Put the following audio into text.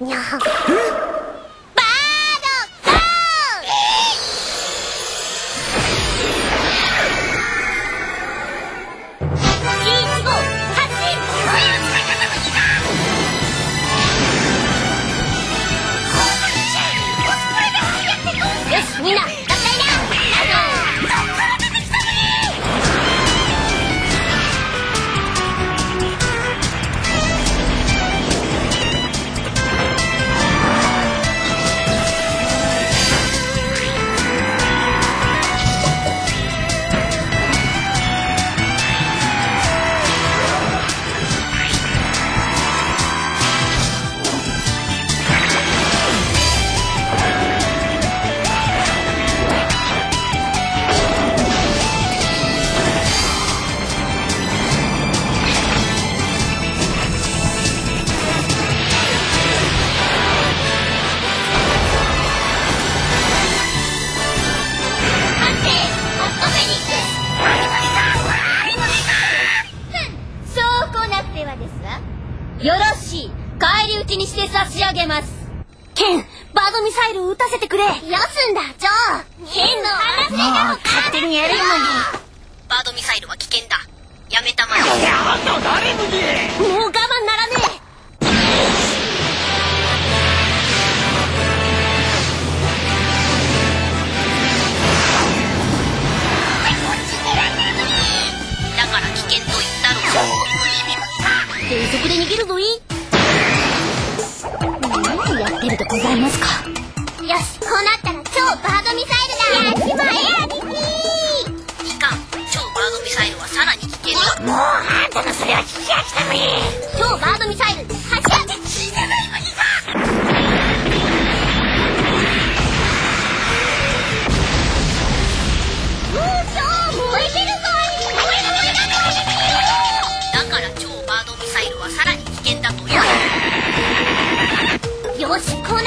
にゃです。わよろしい。返り討ちにして差し上げます。ケンバードミサイルを撃たせてくれ。よすんだジョー。ケンの話でも勝手にやるのに。バードミサイルは危険だ。やめたまえ。いやあんたは誰のにもうえ低速で逃げるぞい。何やってるでございますか。よしこうなったら超バードミサイルだ。やっちまえいか。ん超バードミサイルはさらに危険だ。もうあんたのそれは聞き飽きたのに。超バードミサイルよしこうなったら